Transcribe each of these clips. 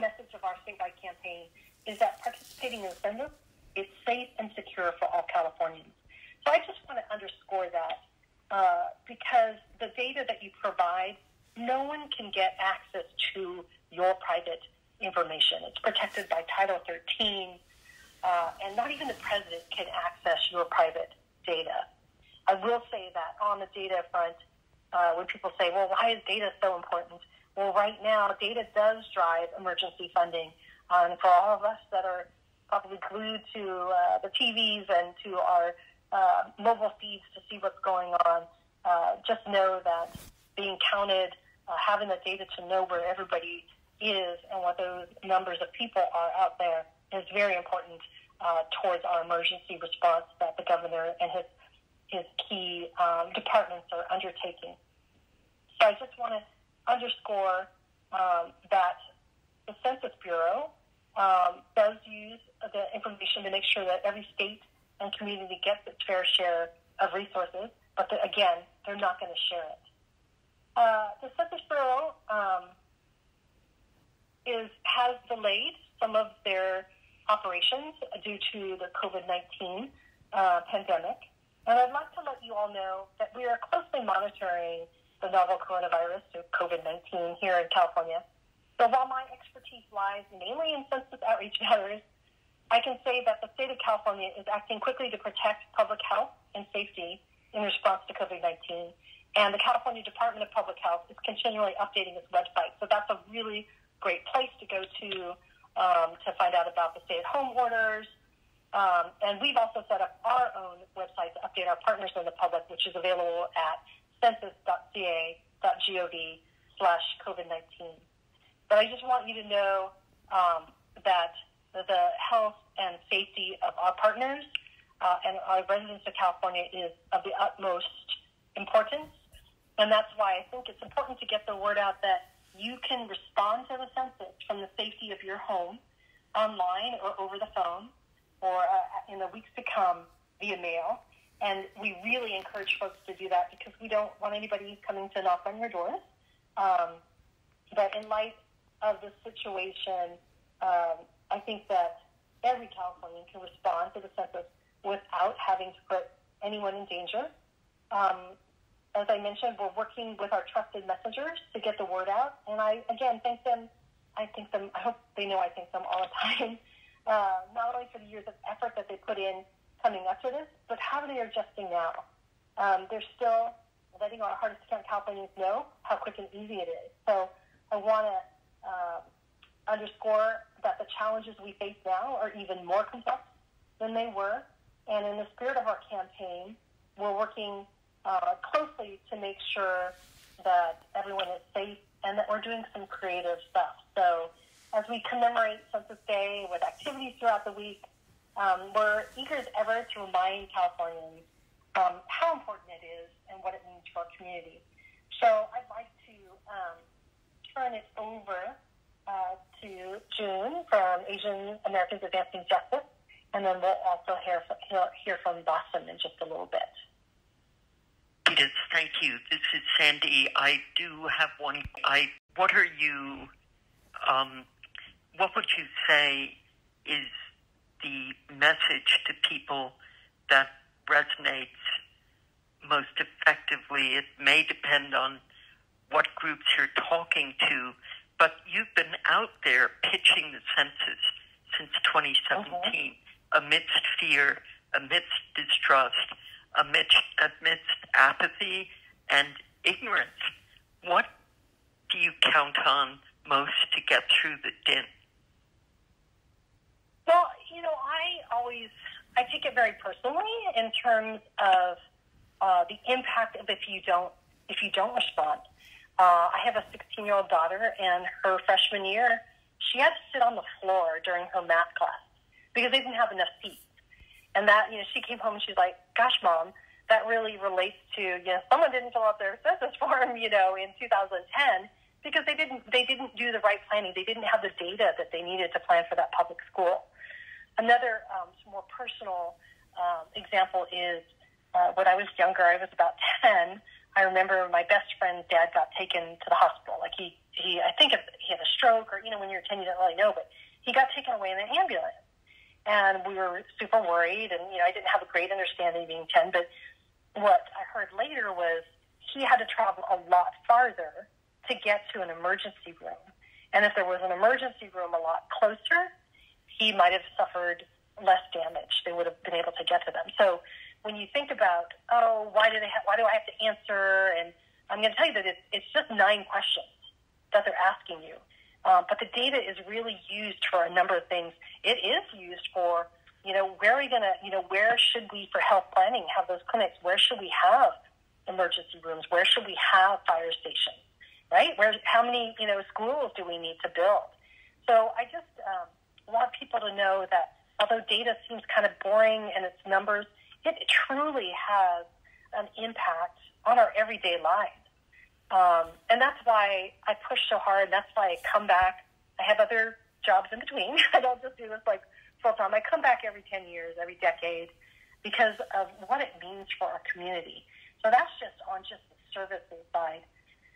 message of our statewide campaign is that participating in census is safe and secure for all Californians. So I just want to underscore that uh, because the data that you provide, no one can get access to your private information. It's protected by Title 13, uh, and not even the president can access your private data. I will say that on the data front, uh, when people say, well, why is data so important? Well, right now, data does drive emergency funding. Um, for all of us that are probably glued to uh, the TVs and to our uh, mobile feeds to see what's going on, uh, just know that being counted, uh, having the data to know where everybody is and what those numbers of people are out there is very important uh, towards our emergency response that the governor and his his key um, departments are undertaking. So I just want to underscore um, that the Census Bureau um, does use the information to make sure that every state and community gets its fair share of resources, but the, again, they're not going to share it. Uh, the Census Bureau um, is has delayed some of their operations due to the COVID-19 uh, pandemic. And I'd like to let you all know that we are closely monitoring the novel coronavirus, or COVID-19, here in California. So while my expertise lies mainly in census outreach matters, I can say that the state of California is acting quickly to protect public health and safety in response to COVID-19. And the California Department of Public Health is continually updating its website. So that's a really great place to go to um, to find out about the stay-at-home orders, um, and we've also set up our own website to update our partners and the public, which is available at census.ca.gov slash COVID-19. But I just want you to know um, that the health and safety of our partners uh, and our residents of California is of the utmost importance. And that's why I think it's important to get the word out that you can respond to the census from the safety of your home, online or over the phone or uh, in the weeks to come via mail. And we really encourage folks to do that because we don't want anybody coming to knock on your doors. Um, but in light of the situation, um, I think that every Californian can respond to the census without having to put anyone in danger. Um, as I mentioned, we're working with our trusted messengers to get the word out. And I, again, thank them. I thank them. I hope they know I thank them all the time uh, not only for the years of effort that they put in coming up to this, but how they are adjusting now. Um, they're still letting our hardest to count Californians know how quick and easy it is. So I want to uh, underscore that the challenges we face now are even more complex than they were. And in the spirit of our campaign, we're working uh, closely to make sure that everyone is safe and that we're doing some creative stuff. So as we commemorate Census Day with activities throughout the week, um, we're eager as ever to remind Californians um, how important it is and what it means for our community. So I'd like to um, turn it over uh, to June from Asian Americans Advancing Justice, and then we'll also hear, hear, hear from Basim in just a little bit. Edith, thank you. This is Sandy. I do have one. I what are you um, what would you say is the message to people that resonates most effectively? It may depend on what groups you're talking to, but you've been out there pitching the census since 2017 uh-huh. amidst fear, amidst distrust, amidst, amidst apathy and ignorance. What do you count on most to get through the din? You know, I always I take it very personally in terms of uh, the impact of if you don't if you don't respond. Uh, I have a 16 year old daughter, and her freshman year, she had to sit on the floor during her math class because they didn't have enough seats. And that, you know, she came home and she's like, "Gosh, mom, that really relates to you know someone didn't fill out their census form, you know, in 2010." Because they didn't, they didn't do the right planning. They didn't have the data that they needed to plan for that public school. Another um, more personal um, example is uh, when I was younger, I was about 10. I remember my best friend's dad got taken to the hospital. Like he, he I think he had a stroke or, you know, when you're 10, you don't really know, but he got taken away in an ambulance. And we were super worried, and, you know, I didn't have a great understanding being 10, but what I heard later was he had to travel a lot farther to get to an emergency room. And if there was an emergency room a lot closer, he might have suffered less damage. They would have been able to get to them. So when you think about, oh, why do they ha- why do I have to answer? And I'm going to tell you that it's, it's just nine questions that they're asking you. Um, but the data is really used for a number of things. It is used for, you know, where are we going to, you know, where should we, for health planning, have those clinics? Where should we have emergency rooms? Where should we have fire stations? Right? Where, how many, you know, schools do we need to build? So I just um, want people to know that although data seems kind of boring and its numbers, it truly has an impact on our everyday lives. Um, and that's why I push so hard. That's why I come back. I have other jobs in between. I don't just do this like full time. I come back every 10 years, every decade, because of what it means for our community. So that's just on just the services side.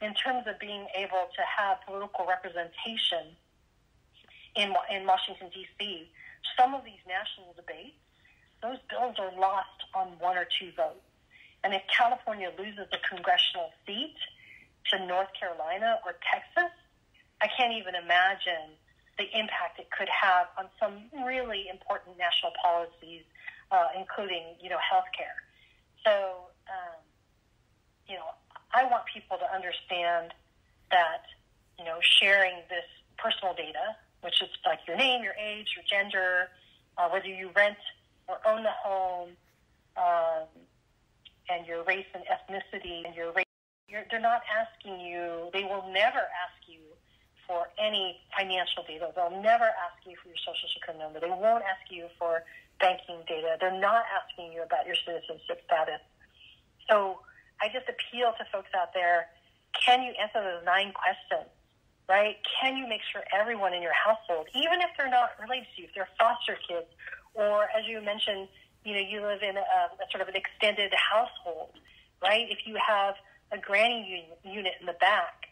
In terms of being able to have political representation in, in Washington, D.C., some of these national debates, those bills are lost on one or two votes. And if California loses a congressional seat to North Carolina or Texas, I can't even imagine the impact it could have on some really important national policies, uh, including, you know, healthcare. So, um, you know, I want people to understand that, you know, sharing this personal data, which is like your name, your age, your gender, uh, whether you rent or own the home, um, and your race and ethnicity and your race. You're, they're not asking you, they will never ask you for any financial data. They'll never ask you for your social security number. They won't ask you for banking data. They're not asking you about your citizenship status. So I just appeal to folks out there can you answer those nine questions? Right? Can you make sure everyone in your household, even if they're not related to you, if they're foster kids, or as you mentioned, you know, you live in a, a sort of an extended household, right? If you have a granny unit in the back,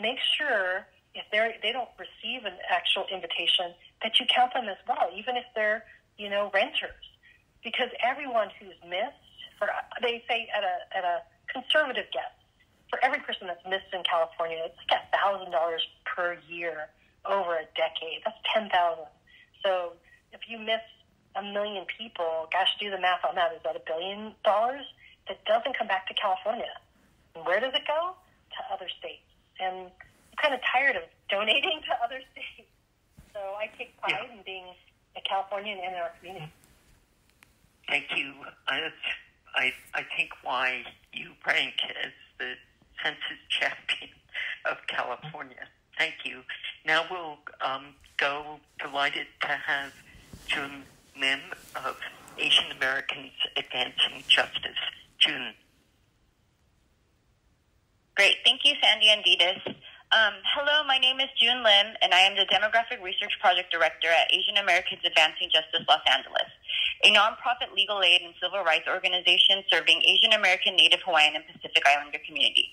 make sure if they're they don't receive an actual invitation that you count them as well, even if they're you know renters, because everyone who's missed, for they say at a at a conservative guess, for every person that's missed in California, it's like a thousand dollars per year over a decade. That's ten thousand. So if you miss a million people, gosh, do the math on that. Is that a billion dollars that doesn't come back to California? And where does it go? To other states. And I'm kind of tired of donating to other states. So I take pride yeah. in being a Californian and in our community. Thank you. I, I, I think why you rank as the census champion of California. Thank you. Now we'll um, go delighted to have June Lim of Asian Americans Advancing Justice. June. Great. Thank you, Sandy and Ditas. Um, hello, my name is June Lim, and I am the Demographic Research Project Director at Asian Americans Advancing Justice Los Angeles, a nonprofit legal aid and civil rights organization serving Asian American, Native Hawaiian, and Pacific Islander communities.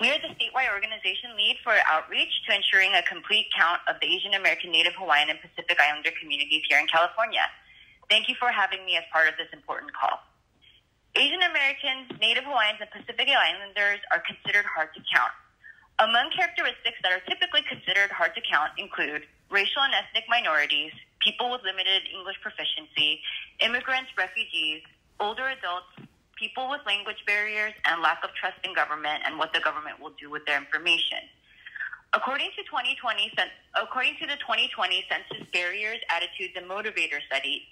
We are the statewide organization lead for outreach to ensuring a complete count of the Asian American, Native Hawaiian, and Pacific Islander communities here in California. Thank you for having me as part of this important call. Asian Americans, Native Hawaiians, and Pacific Islanders are considered hard to count. Among characteristics that are typically considered hard to count include racial and ethnic minorities, people with limited English proficiency, immigrants, refugees, older adults, people with language barriers, and lack of trust in government and what the government will do with their information. According to 2020, according to the 2020 Census Barriers, Attitudes, and Motivator Study,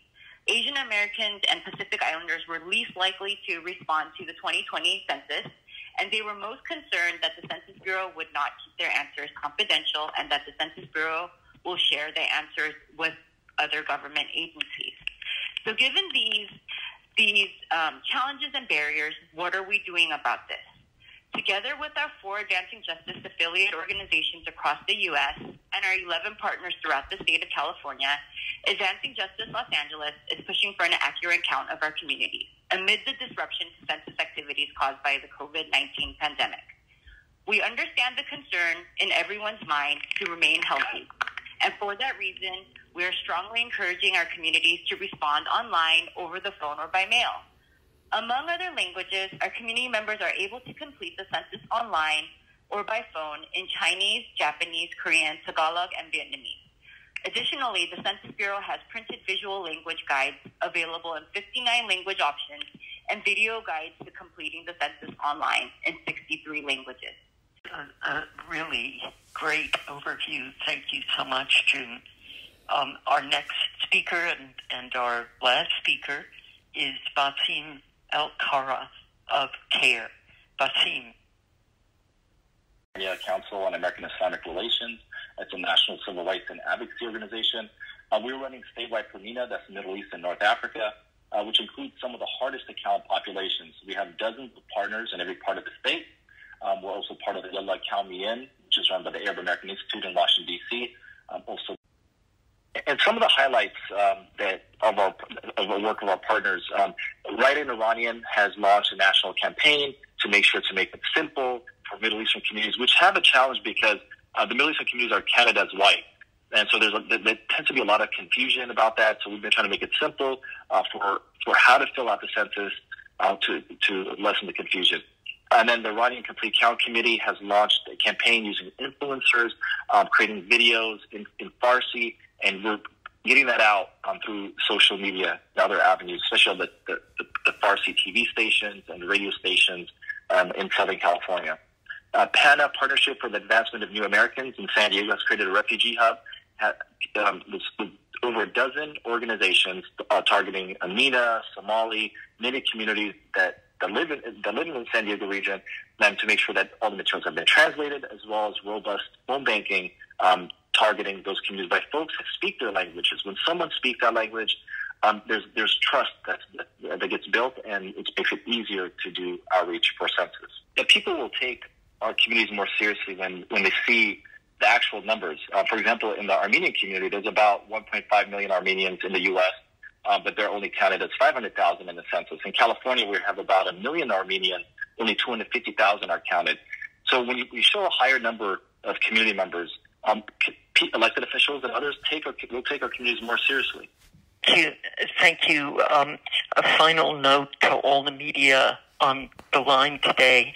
Asian Americans and Pacific Islanders were least likely to respond to the 2020 census, and they were most concerned that the Census Bureau would not keep their answers confidential and that the Census Bureau will share their answers with other government agencies. So, given these these um, challenges and barriers, what are we doing about this? Together with our four Advancing Justice affiliate organizations across the U.S. and our 11 partners throughout the state of California, Advancing Justice Los Angeles is pushing for an accurate count of our communities amid the disruption to census activities caused by the COVID 19 pandemic. We understand the concern in everyone's mind to remain healthy. And for that reason, we are strongly encouraging our communities to respond online, over the phone, or by mail. Among other languages, our community members are able to complete the census online or by phone in Chinese, Japanese, Korean, Tagalog, and Vietnamese. Additionally, the Census Bureau has printed visual language guides available in 59 language options and video guides to completing the census online in 63 languages. A, a really great overview. Thank you so much, June. Um, our next speaker and, and our last speaker is Basim Elkarra of CAIR. Basim. Council on American Islamic Relations. It's a national civil rights and advocacy organization. Uh, we're running statewide MENA, that's Middle East and North Africa, uh, which includes some of the hardest to count populations. We have dozens of partners in every part of the state. Um, we're also part of the Yalla Count which is run by the Arab American Institute in Washington, D.C. Um, also and some of the highlights um, that of our of the work of our partners, um, Right in Iranian has launched a national campaign to make sure to make it simple for Middle Eastern communities, which have a challenge because uh, the Middle Eastern communities are Canada's white. And so there's a, there tends to be a lot of confusion about that. So we've been trying to make it simple uh, for for how to fill out the census uh, to to lessen the confusion. And then the Iranian Complete Count Committee has launched a campaign using influencers, um, creating videos in, in Farsi and we're getting that out um, through social media and other avenues, especially the, the, the, the Farsi TV stations and radio stations um, in Southern California. Uh, PANA, Partnership for the Advancement of New Americans in San Diego, has created a refugee hub um, with, with over a dozen organizations uh, targeting MENA, Somali, many communities that, that live in that live in the San Diego region, and to make sure that all the materials have been translated, as well as robust phone banking um, targeting those communities by folks that speak their languages. When someone speaks that language, um, there's there's trust that, that gets built, and it makes it easier to do outreach for census. That people will take our communities more seriously when when they see the actual numbers. Uh, for example, in the Armenian community, there's about 1.5 million Armenians in the U.S., uh, but they're only counted as 500,000 in the census. In California, we have about a million Armenians, only 250,000 are counted. So when you, you show a higher number of community members, um, elected officials and others take our, will take our communities more seriously. Thank you. Thank you. Um, a final note to all the media on the line today.